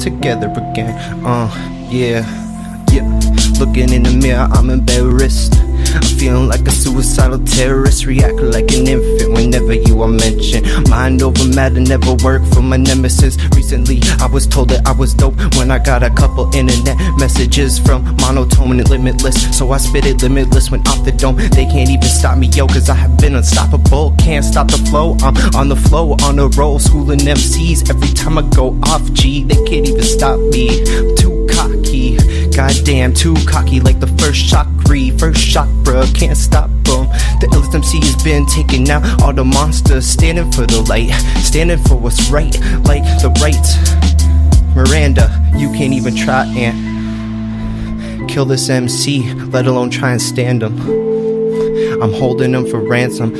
together again. Uh, yeah, yeah. Looking in the mirror, I'm embarrassed. I'm feeling like a suicidal terrorist, react like an infant whenever you are mentioned. Mind over matter never worked for my nemesis. Recently, I was told that I was dope when I got a couple internet messages from monotone and limitless. So I spit it limitless when off the dome. They can't even stop me, yo, cause I have been unstoppable. Can't stop the flow, I'm on the flow, on a roll, schooling MCs. Every time I go off, G, they can't even stop me. Too cocky. Goddamn, too cocky like the first chakra, first chakra, can't stop them. Been taking out all the monsters, standing for the light, standing for what's right, like the right. Miranda, you can't even try and kill this MC, let alone try and stand him. I'm holding him for ransom.